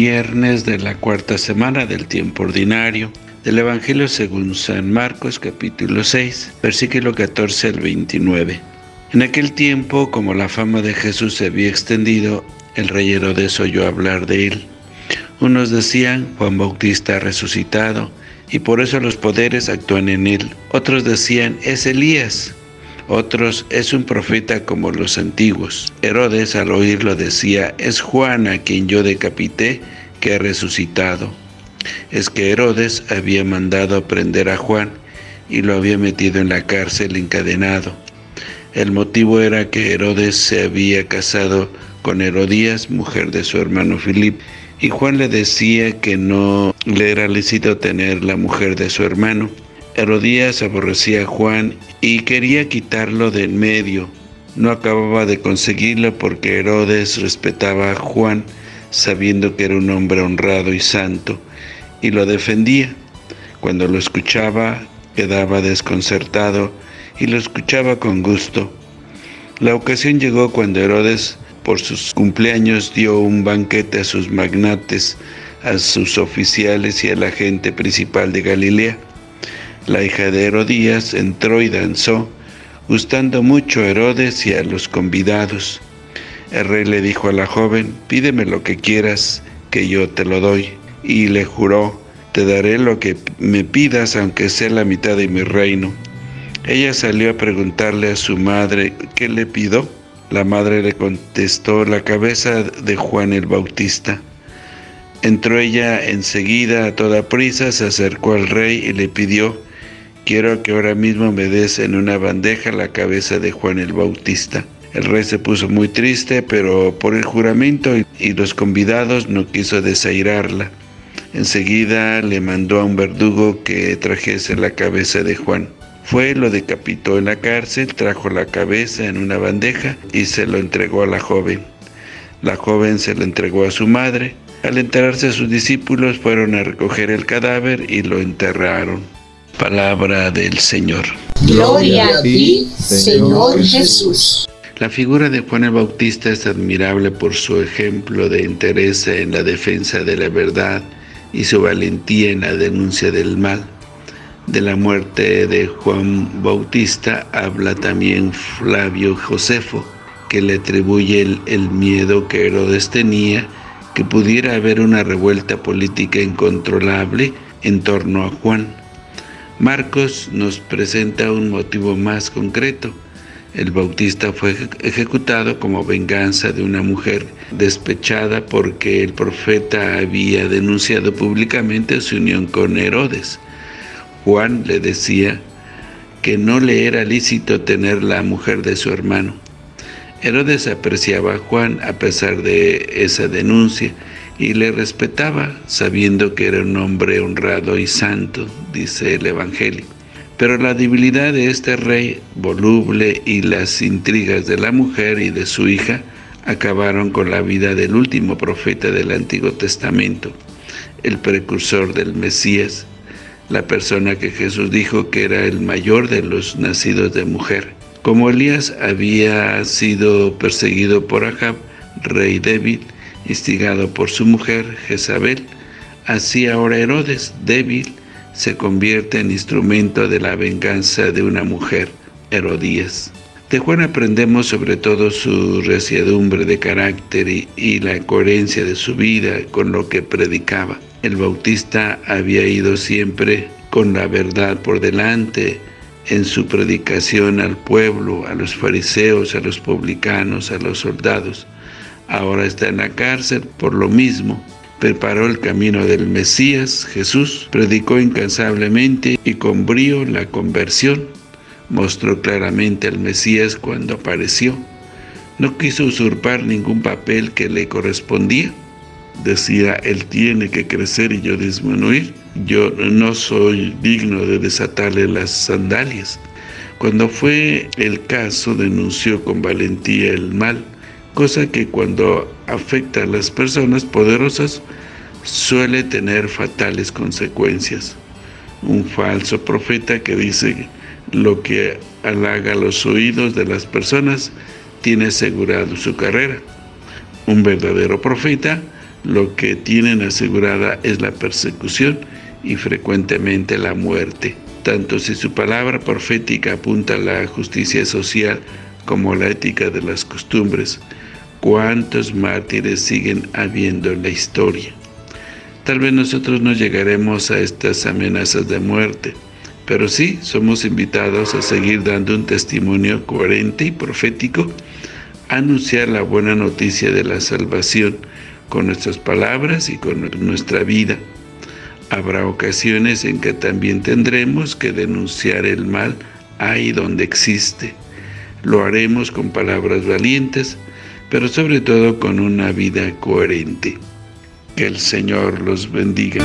viernes de la cuarta semana del tiempo ordinario del Evangelio según San Marcos capítulo 6, versículo 14 al 29. En aquel tiempo, como la fama de Jesús se había extendido, el rey Herodes oyó hablar de él. Unos decían, Juan Bautista ha resucitado, y por eso los poderes actúan en él. Otros decían, es Elías. Otros, es un profeta como los antiguos. Herodes al oírlo decía, es Juan a quien yo decapité, que ha resucitado. Es que Herodes había mandado prender a Juan y lo había metido en la cárcel encadenado. El motivo era que Herodes se había casado con Herodías, mujer de su hermano Filip, y Juan le decía que no le era lícito tener la mujer de su hermano. Herodías aborrecía a Juan y quería quitarlo de en medio. No acababa de conseguirlo porque Herodes respetaba a Juan, sabiendo que era un hombre honrado y santo, y lo defendía. Cuando lo escuchaba, quedaba desconcertado y lo escuchaba con gusto. La ocasión llegó cuando Herodes, por sus cumpleaños, dio un banquete a sus magnates, a sus oficiales y a la gente principal de Galilea. La hija de Herodías entró y danzó, gustando mucho a Herodes y a los convidados. El rey le dijo a la joven, pídeme lo que quieras, que yo te lo doy. Y le juró, te daré lo que me pidas, aunque sea la mitad de mi reino. Ella salió a preguntarle a su madre, ¿qué le pido? La madre le contestó, la cabeza de Juan el Bautista. Entró ella enseguida a toda prisa, se acercó al rey y le pidió, quiero que ahora mismo me des en una bandeja la cabeza de Juan el Bautista. El rey se puso muy triste, pero por el juramento y los convidados no quiso desairarla. Enseguida le mandó a un verdugo que trajese la cabeza de Juan. Fue, lo decapitó en la cárcel, trajo la cabeza en una bandeja y se lo entregó a la joven. La joven se lo entregó a su madre. Al enterarse sus discípulos fueron a recoger el cadáver y lo enterraron. Palabra del Señor. Gloria a ti, Señor Jesús. La figura de Juan el Bautista es admirable por su ejemplo de interés en la defensa de la verdad y su valentía en la denuncia del mal. De la muerte de Juan Bautista habla también Flavio Josefo, que le atribuye el, el miedo que Herodes tenía que pudiera haber una revuelta política incontrolable en torno a Juan. Marcos nos presenta un motivo más concreto, el Bautista fue ejecutado como venganza de una mujer despechada porque el profeta había denunciado públicamente su unión con Herodes. Juan le decía que no le era lícito tener la mujer de su hermano. Herodes apreciaba a Juan a pesar de esa denuncia y le respetaba sabiendo que era un hombre honrado y santo, dice el Evangelio. Pero la debilidad de este rey voluble y las intrigas de la mujer y de su hija acabaron con la vida del último profeta del Antiguo Testamento, el precursor del Mesías, la persona que Jesús dijo que era el mayor de los nacidos de mujer. Como Elías había sido perseguido por Ahab, rey débil, instigado por su mujer Jezabel, así ahora Herodes, débil, se convierte en instrumento de la venganza de una mujer, Herodías. De Juan aprendemos sobre todo su resiedumbre de carácter y, y, la coherencia de su vida con lo que predicaba. El Bautista había ido siempre con la verdad por delante en su predicación al pueblo, a los fariseos, a los publicanos, a los soldados. Ahora está en la cárcel por lo mismo, preparó el camino del Mesías, Jesús, predicó incansablemente y con brío la conversión, mostró claramente al Mesías cuando apareció. No quiso usurpar ningún papel que le correspondía. Decía, Él tiene que crecer y yo disminuir. Yo no soy digno de desatarle las sandalias. Cuando fue el caso, denunció con valentía el mal, cosa que cuando afecta a las personas poderosas suele tener fatales consecuencias. Un falso profeta que dice lo que halaga los oídos de las personas tiene asegurado su carrera. Un verdadero profeta lo que tienen asegurada es la persecución y frecuentemente la muerte. Tanto si su palabra profética apunta a la justicia social como la ética de las costumbres, ¿cuántos mártires siguen habiendo en la historia? Tal vez nosotros no llegaremos a estas amenazas de muerte, pero sí somos invitados a seguir dando un testimonio coherente y profético, anunciar la buena noticia de la salvación con nuestras palabras y con nuestra vida. Habrá ocasiones en que también tendremos que denunciar el mal ahí donde existe. Lo haremos con palabras valientes, pero sobre todo con una vida coherente. Que el Señor los bendiga.